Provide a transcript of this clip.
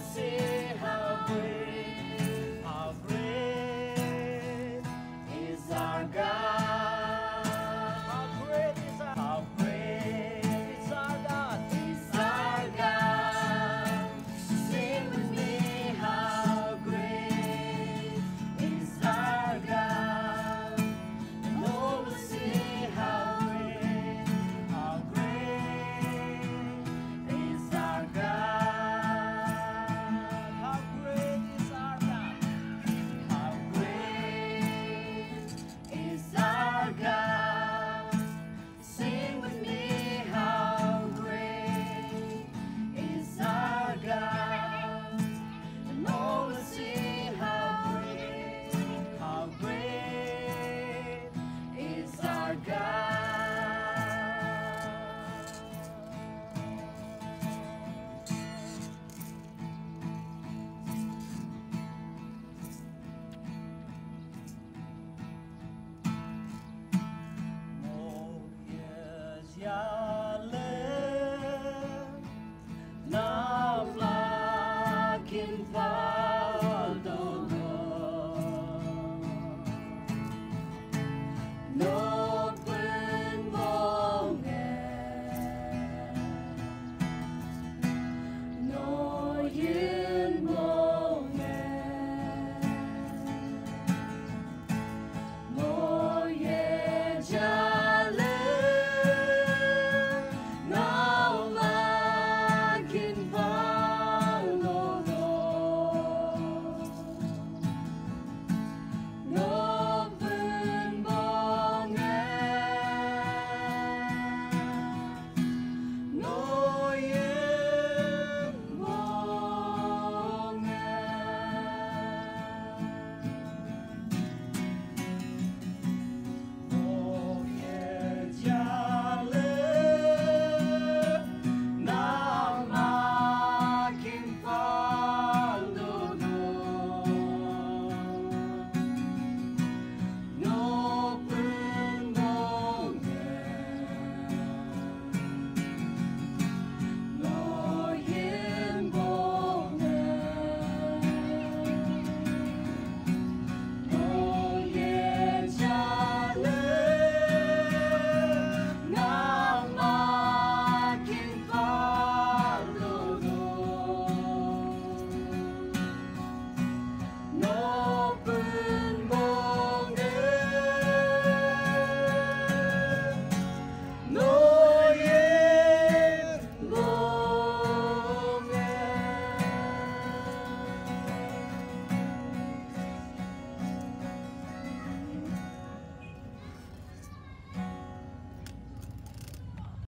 see.